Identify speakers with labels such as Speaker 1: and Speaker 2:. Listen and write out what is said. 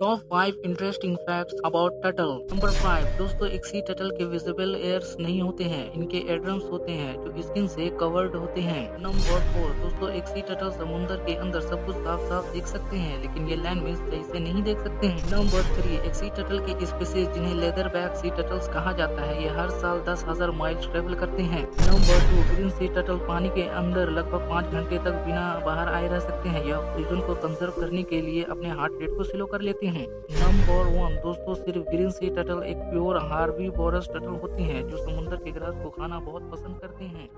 Speaker 1: Top five interesting facts about turtle number five दोस्तों, एक sea turtle के visible ears नहीं होते हैं, इनके एड्रम्स होते हैं, जो स्किन से कवर्ड होते हैं। नंबर फोर दोस्तों, एक सी टटल समुद्र के अंदर सब कुछ साफ़ साफ़ देख सकते हैं, लेकिन ये लैंड में सही से नहीं देख सकते हैं। नंबर थ्री एक सी टटल की स्पीसीज जिन्हें लेदर बैग सी टटल्स कहा जाता है, ये हर साल दस हज़ार माइल ट्रेवल करते हैं। Number two green sea turtle पानी के अंदर लगभग पाँच घंटे तक बिना बाहर आए रह सकते हैं यह ऑक्सीजन को कंजर्व करने के लिए अपने हार्ट रेट को स्लो कर लेते हैं हैं। नंबर वन, दोस्तों, सिर्फ़ ग्रीन सी टटल एक प्योर हार्वी बोरस टटल होती हैं, जो समुद्र के ग्रास को खाना बहुत पसंद करती हैं।